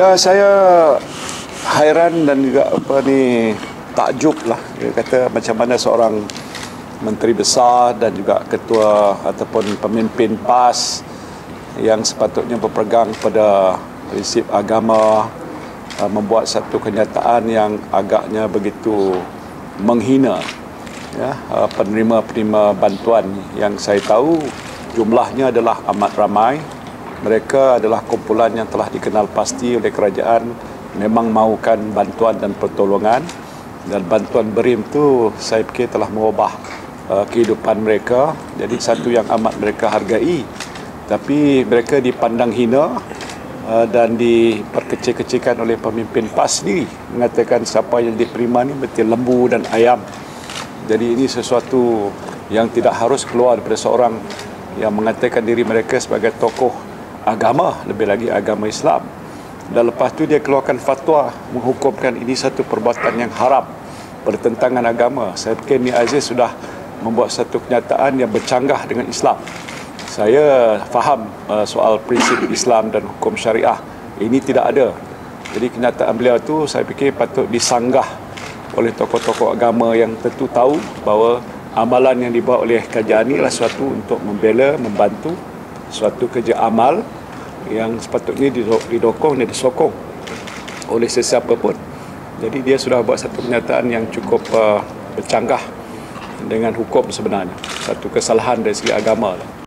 Ya saya hairan dan juga apa ni takjub lah. Dia kata macam mana seorang menteri besar dan juga ketua ataupun pemimpin PAS yang sepatutnya berpegang pada prinsip agama uh, membuat satu kenyataan yang agaknya begitu menghina ya uh, penerima-penerima bantuan. Yang saya tahu jumlahnya adalah amat ramai mereka adalah kumpulan yang telah dikenal pasti oleh kerajaan memang mahukan bantuan dan pertolongan. Dan bantuan BERIM tu saya fikir telah mengubah uh, kehidupan mereka. Jadi satu yang amat mereka hargai. Tapi mereka dipandang hina uh, dan diperkecil-kecilkan oleh pemimpin PAS sendiri mengatakan siapa yang diterima ni betul lembu dan ayam. Jadi ini sesuatu yang tidak harus keluar daripada seorang yang mengatakan diri mereka sebagai tokoh agama lebih lagi agama Islam. Dan lepas tu dia keluarkan fatwa menghukumkan ini satu perbuatan yang haram bertentangan agama. Saya fikir Ni Aziz sudah membuat satu kenyataan yang bercanggah dengan Islam. Saya faham uh, soal prinsip Islam dan hukum syariah. Ini tidak ada. Jadi kenyataan beliau tu saya fikir patut disanggah oleh tokoh-tokoh agama yang tentu tahu bahawa amalan yang dibuat oleh kerajaan ini adalah suatu untuk membela, membantu suatu kerja amal yang sepatutnya didokong dan disokong oleh sesiapa pun. Jadi dia sudah buat satu pernyataan yang cukup uh, bercanggah dengan hukum sebenarnya. Satu kesalahan dari segi agama. Lah.